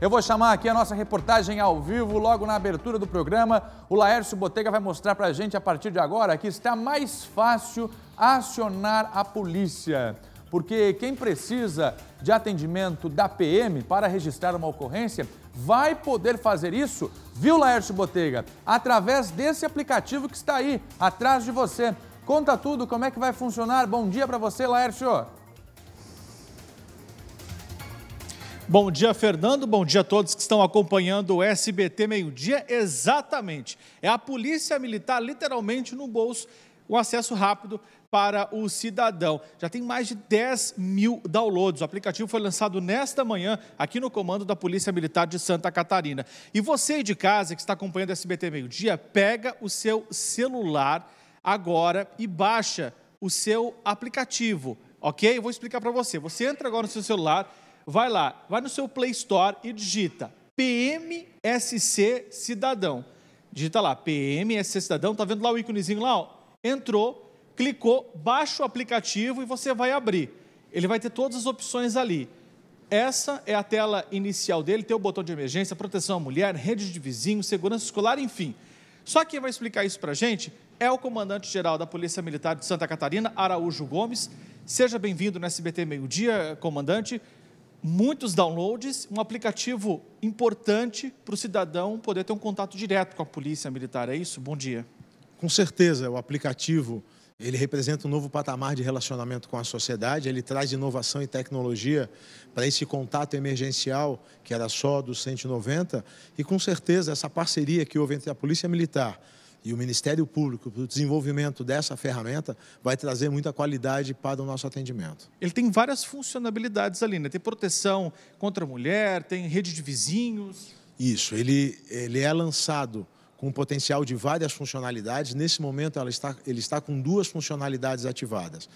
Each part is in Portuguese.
Eu vou chamar aqui a nossa reportagem ao vivo, logo na abertura do programa. O Laércio Botega vai mostrar para a gente, a partir de agora, que está mais fácil acionar a polícia. Porque quem precisa de atendimento da PM para registrar uma ocorrência vai poder fazer isso, viu, Laércio Botega? Através desse aplicativo que está aí, atrás de você. Conta tudo, como é que vai funcionar. Bom dia para você, Laércio. Bom dia, Fernando. Bom dia a todos que estão acompanhando o SBT Meio-Dia. Exatamente. É a Polícia Militar, literalmente no bolso, o acesso rápido para o cidadão. Já tem mais de 10 mil downloads. O aplicativo foi lançado nesta manhã aqui no comando da Polícia Militar de Santa Catarina. E você de casa que está acompanhando o SBT Meio-Dia, pega o seu celular agora e baixa o seu aplicativo, ok? Eu vou explicar para você. Você entra agora no seu celular vai lá, vai no seu Play Store e digita PMSC Cidadão. Digita lá, PMSC Cidadão, tá vendo lá o íconezinho lá? Ó? Entrou, clicou, baixa o aplicativo e você vai abrir. Ele vai ter todas as opções ali. Essa é a tela inicial dele, tem o botão de emergência, proteção à mulher, rede de vizinhos, segurança escolar, enfim. Só quem vai explicar isso para a gente é o comandante-geral da Polícia Militar de Santa Catarina, Araújo Gomes. Seja bem-vindo no SBT Meio Dia, comandante muitos downloads, um aplicativo importante para o cidadão poder ter um contato direto com a polícia militar. É isso? Bom dia. Com certeza, o aplicativo ele representa um novo patamar de relacionamento com a sociedade, ele traz inovação e tecnologia para esse contato emergencial que era só do 190 e com certeza essa parceria que houve entre a Polícia Militar e o Ministério Público para o desenvolvimento dessa ferramenta vai trazer muita qualidade para o nosso atendimento. Ele tem várias funcionalidades ali, né? Tem proteção contra a mulher, tem rede de vizinhos. Isso, ele, ele é lançado com um potencial de várias funcionalidades. Nesse momento, ela está, ele está com duas funcionalidades ativadas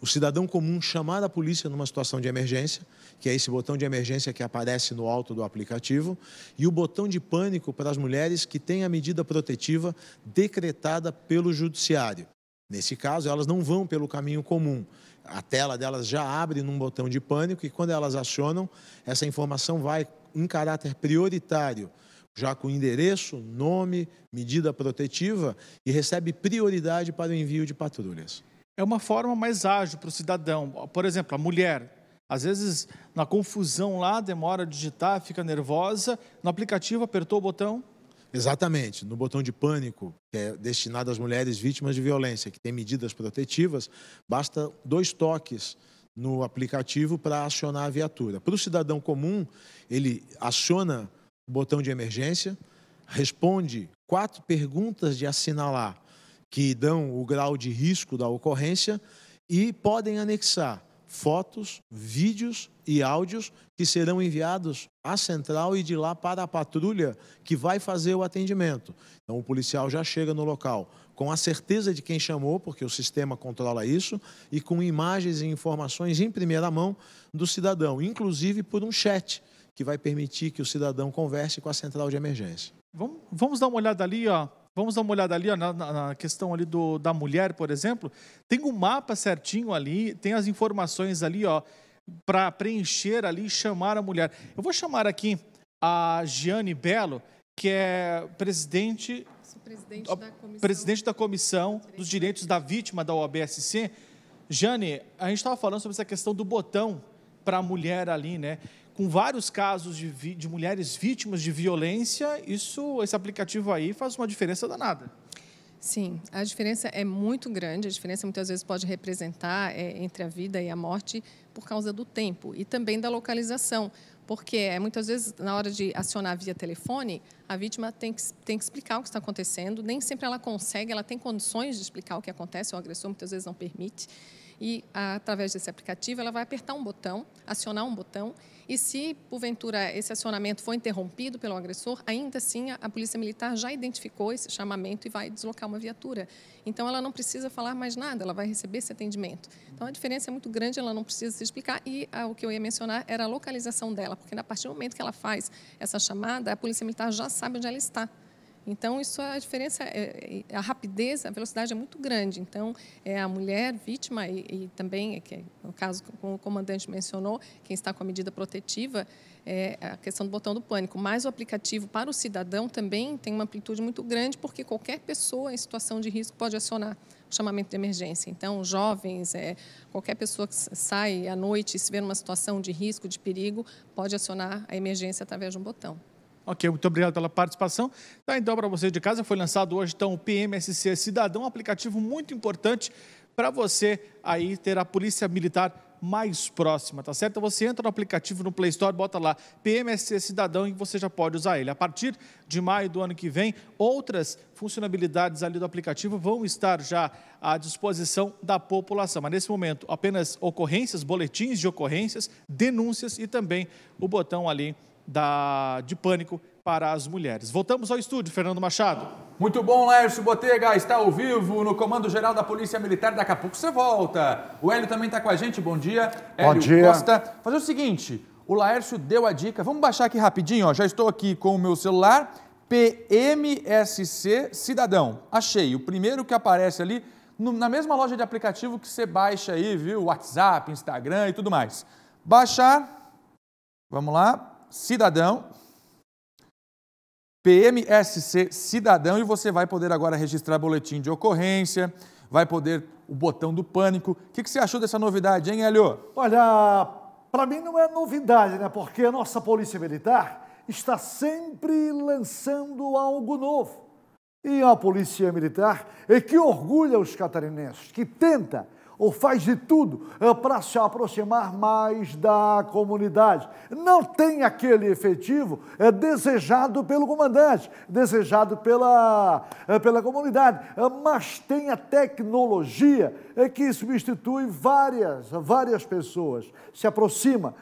o cidadão comum chamar a polícia numa situação de emergência, que é esse botão de emergência que aparece no alto do aplicativo, e o botão de pânico para as mulheres que têm a medida protetiva decretada pelo judiciário. Nesse caso, elas não vão pelo caminho comum. A tela delas já abre num botão de pânico e quando elas acionam, essa informação vai em caráter prioritário já com endereço, nome, medida protetiva e recebe prioridade para o envio de patrulhas é uma forma mais ágil para o cidadão. Por exemplo, a mulher, às vezes na confusão lá, demora a digitar, fica nervosa, no aplicativo apertou o botão. Exatamente, no botão de pânico, que é destinado às mulheres vítimas de violência, que tem medidas protetivas, basta dois toques no aplicativo para acionar a viatura. Para o cidadão comum, ele aciona o botão de emergência, responde quatro perguntas de assinalar que dão o grau de risco da ocorrência e podem anexar fotos, vídeos e áudios que serão enviados à central e de lá para a patrulha que vai fazer o atendimento. Então o policial já chega no local com a certeza de quem chamou, porque o sistema controla isso, e com imagens e informações em primeira mão do cidadão, inclusive por um chat que vai permitir que o cidadão converse com a central de emergência. Vamos, vamos dar uma olhada ali, ó. Vamos dar uma olhada ali ó, na, na, questão ali do, da mulher, por exemplo. Tem um mapa certinho ali, tem as informações ali, ó, para preencher ali e chamar a mulher. Eu vou chamar aqui a Giane Belo, que é presidente, presidente, da, comissão, presidente da Comissão dos Direitos da Vítima da OABSC. Jane, a gente estava falando sobre essa questão do botão para a mulher ali, né? Com vários casos de, de mulheres vítimas de violência, isso, esse aplicativo aí faz uma diferença danada. Sim, a diferença é muito grande. A diferença muitas vezes pode representar é, entre a vida e a morte por causa do tempo e também da localização. Porque é, muitas vezes, na hora de acionar via telefone, a vítima tem que, tem que explicar o que está acontecendo. Nem sempre ela consegue, ela tem condições de explicar o que acontece, o agressor muitas vezes não permite. E, através desse aplicativo, ela vai apertar um botão, acionar um botão e se, porventura, esse acionamento for interrompido pelo agressor, ainda assim a Polícia Militar já identificou esse chamamento e vai deslocar uma viatura. Então, ela não precisa falar mais nada, ela vai receber esse atendimento. Então, a diferença é muito grande, ela não precisa se explicar. E ah, o que eu ia mencionar era a localização dela, porque a partir do momento que ela faz essa chamada, a Polícia Militar já sabe onde ela está. Então, isso a diferença, é, é, a rapidez, a velocidade é muito grande. Então, é a mulher vítima e, e também, que é no caso como o comandante mencionou, quem está com a medida protetiva, é a questão do botão do pânico. Mas o aplicativo para o cidadão também tem uma amplitude muito grande, porque qualquer pessoa em situação de risco pode acionar o chamamento de emergência. Então, jovens, é, qualquer pessoa que sai à noite e se vê numa situação de risco, de perigo, pode acionar a emergência através de um botão. Ok, muito obrigado pela participação. Tá, então, para você de casa, foi lançado hoje então, o PMSC Cidadão, um aplicativo muito importante para você aí ter a Polícia Militar mais próxima, tá certo? Então você entra no aplicativo no Play Store, bota lá PMSC Cidadão e você já pode usar ele. A partir de maio do ano que vem, outras funcionalidades ali do aplicativo vão estar já à disposição da população. Mas nesse momento, apenas ocorrências, boletins de ocorrências, denúncias e também o botão ali da, de pânico para as mulheres. Voltamos ao estúdio, Fernando Machado. Muito bom, Laércio Botega, está ao vivo no Comando Geral da Polícia Militar. Daqui a pouco você volta. O Hélio também está com a gente. Bom dia. Bom Hélio dia. Costa. Fazer o seguinte, o Laércio deu a dica. Vamos baixar aqui rapidinho, ó. Já estou aqui com o meu celular. PMSC Cidadão. Achei. O primeiro que aparece ali no, na mesma loja de aplicativo que você baixa aí, viu? WhatsApp, Instagram e tudo mais. Baixar. Vamos lá. Cidadão. PMSC Cidadão e você vai poder agora registrar boletim de ocorrência, vai poder o botão do pânico. O que, que você achou dessa novidade, hein, Hélio? Olha, para mim não é novidade, né? Porque a nossa Polícia Militar está sempre lançando algo novo. E a Polícia Militar é que orgulha os catarinenses, que tenta ou faz de tudo é, para se aproximar mais da comunidade. Não tem aquele efetivo é, desejado pelo comandante, desejado pela, é, pela comunidade, mas tem a tecnologia que substitui várias, várias pessoas, se aproxima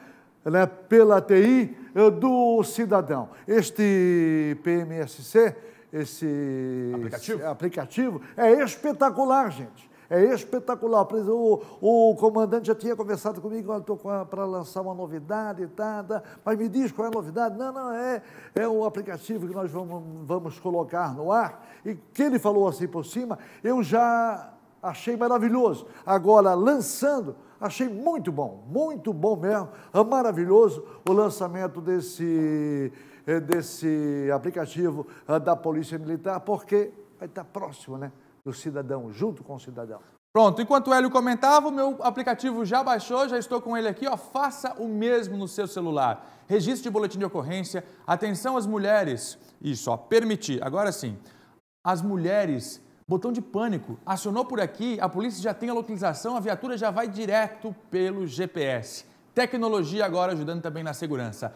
né, pela TI do cidadão. Este PMSC, esse aplicativo, aplicativo é espetacular, gente. É espetacular. O, o comandante já tinha conversado comigo, estou para lançar uma novidade e tá, tá, mas me diz qual é a novidade. Não, não, é, é o aplicativo que nós vamos, vamos colocar no ar. E que ele falou assim por cima, eu já achei maravilhoso. Agora, lançando, achei muito bom, muito bom mesmo, é maravilhoso o lançamento desse, eh, desse aplicativo eh, da Polícia Militar, porque vai estar próximo, né? Do cidadão, junto com o cidadão. Pronto, enquanto o Hélio comentava, o meu aplicativo já baixou, já estou com ele aqui, ó, faça o mesmo no seu celular. Registre de boletim de ocorrência, atenção às mulheres, isso, ó, permitir. Agora sim, as mulheres, botão de pânico, acionou por aqui, a polícia já tem a localização, a viatura já vai direto pelo GPS. Tecnologia agora ajudando também na segurança.